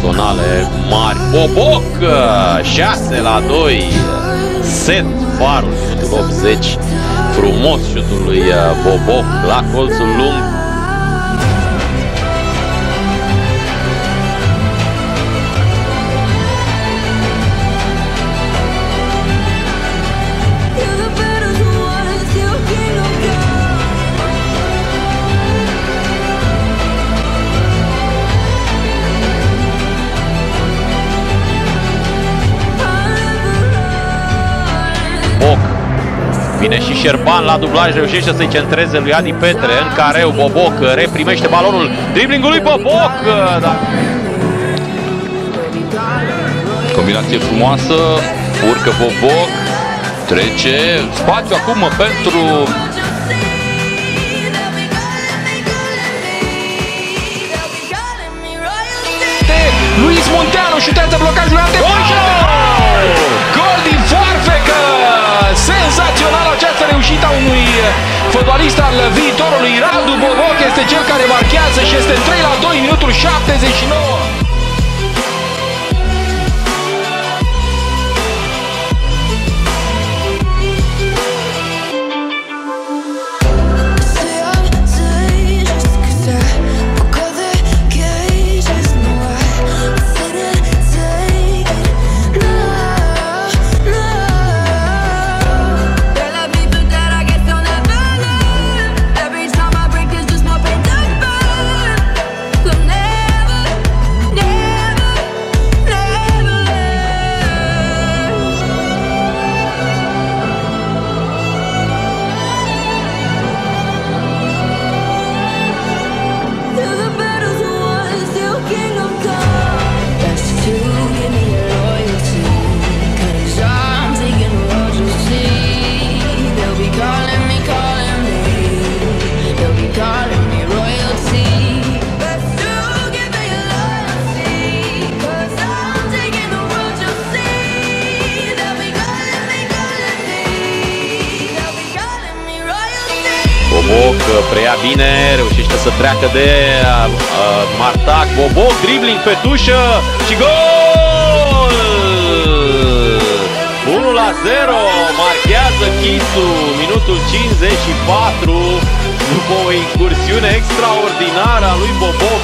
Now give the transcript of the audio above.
diagonale mari. Boboc 6 la 2. Set farul 80. Frumos șutul lui Boboc la colțul lung. Vine și Șerban la dublaj, reușește să-i centreze lui Adi Petre în careu. Boboc reprimește balonul. Driblingul lui Boboc. Da. Combinație frumoasă, urcă Boboc, trece, spațiu acum pentru Luis Munteanu șutează blocajul fotbalist al viitorului. Radu Boboc este cel care marchează și este 3 la Boboc preia bine, reușește să treacă de uh, uh, Martac. Boboc, dribbling pe tușă și gol! 1 la 0, marchează Chisu, minutul 54, după o incursiune extraordinară a lui Boboc.